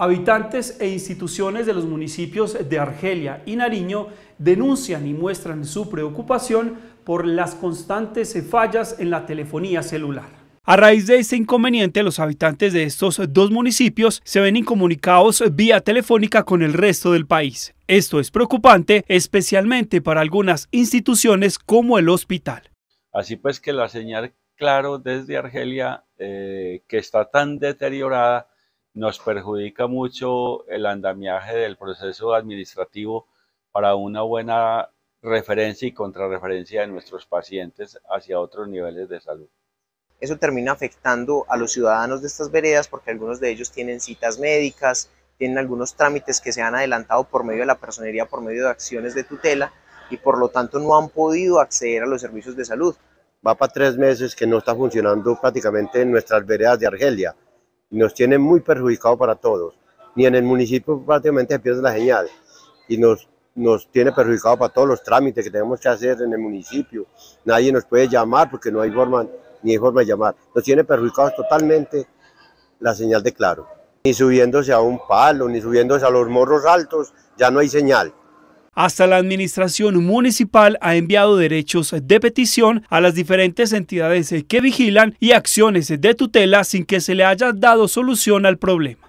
Habitantes e instituciones de los municipios de Argelia y Nariño denuncian y muestran su preocupación por las constantes fallas en la telefonía celular. A raíz de este inconveniente, los habitantes de estos dos municipios se ven incomunicados vía telefónica con el resto del país. Esto es preocupante, especialmente para algunas instituciones como el hospital. Así pues que la señal claro desde Argelia, eh, que está tan deteriorada, nos perjudica mucho el andamiaje del proceso administrativo para una buena referencia y contrarreferencia de nuestros pacientes hacia otros niveles de salud. Eso termina afectando a los ciudadanos de estas veredas porque algunos de ellos tienen citas médicas, tienen algunos trámites que se han adelantado por medio de la personería, por medio de acciones de tutela y por lo tanto no han podido acceder a los servicios de salud. Va para tres meses que no está funcionando prácticamente en nuestras veredas de Argelia nos tiene muy perjudicado para todos. Ni en el municipio prácticamente se pierde la señal y nos, nos tiene perjudicado para todos los trámites que tenemos que hacer en el municipio. Nadie nos puede llamar porque no hay forma ni hay forma de llamar. Nos tiene perjudicados totalmente la señal de claro. Ni subiéndose a un palo, ni subiéndose a los morros altos, ya no hay señal. Hasta la administración municipal ha enviado derechos de petición a las diferentes entidades que vigilan y acciones de tutela sin que se le haya dado solución al problema.